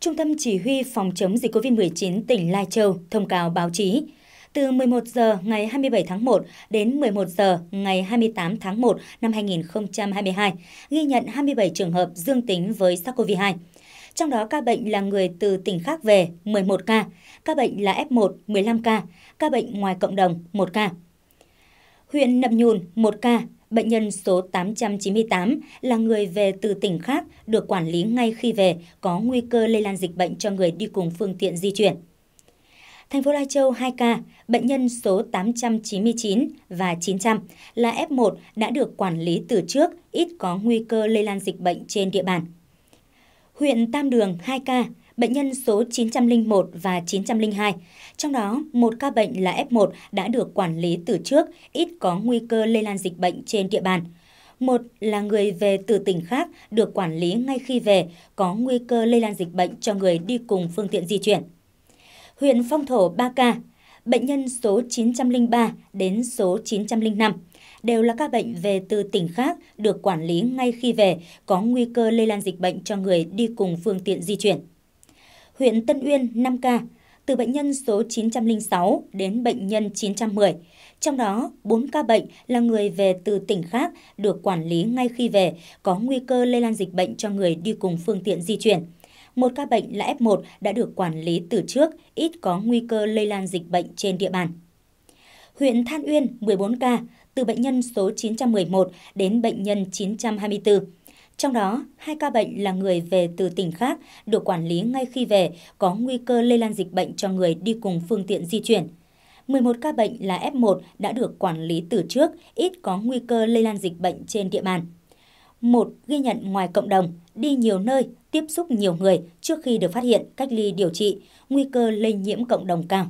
Trung tâm Chỉ huy Phòng chống dịch COVID-19 tỉnh Lai Châu thông cáo báo chí. Từ 11 giờ ngày 27 tháng 1 đến 11 giờ ngày 28 tháng 1 năm 2022, ghi nhận 27 trường hợp dương tính với SARS-CoV-2. Trong đó ca bệnh là người từ tỉnh khác về 11 ca, ca bệnh là F1 15 ca, ca bệnh ngoài cộng đồng 1 ca. Huyện Nậm Nhùn 1 ca, Bệnh nhân số 898 là người về từ tỉnh khác được quản lý ngay khi về, có nguy cơ lây lan dịch bệnh cho người đi cùng phương tiện di chuyển. Thành phố Lai Châu 2 ca, bệnh nhân số 899 và 900 là F1 đã được quản lý từ trước, ít có nguy cơ lây lan dịch bệnh trên địa bàn. Huyện Tam Đường 2 ca, bệnh nhân số 901 và 902. Trong đó, một ca bệnh là F1 đã được quản lý từ trước, ít có nguy cơ lây lan dịch bệnh trên địa bàn. Một là người về từ tỉnh khác được quản lý ngay khi về, có nguy cơ lây lan dịch bệnh cho người đi cùng phương tiện di chuyển. Huyện Phong Thổ 3 ca, bệnh nhân số 903 đến số 905 đều là ca bệnh về từ tỉnh khác được quản lý ngay khi về, có nguy cơ lây lan dịch bệnh cho người đi cùng phương tiện di chuyển huyện Tân Uyên 5 ca, từ bệnh nhân số 906 đến bệnh nhân 910. Trong đó, 4 ca bệnh là người về từ tỉnh khác được quản lý ngay khi về, có nguy cơ lây lan dịch bệnh cho người đi cùng phương tiện di chuyển. Một ca bệnh là F1 đã được quản lý từ trước, ít có nguy cơ lây lan dịch bệnh trên địa bàn. Huyện Than Uyên 14 ca, từ bệnh nhân số 911 đến bệnh nhân 924. Trong đó, hai ca bệnh là người về từ tỉnh khác được quản lý ngay khi về, có nguy cơ lây lan dịch bệnh cho người đi cùng phương tiện di chuyển. 11 ca bệnh là F1 đã được quản lý từ trước, ít có nguy cơ lây lan dịch bệnh trên địa bàn. Một ghi nhận ngoài cộng đồng, đi nhiều nơi, tiếp xúc nhiều người trước khi được phát hiện cách ly điều trị, nguy cơ lây nhiễm cộng đồng cao.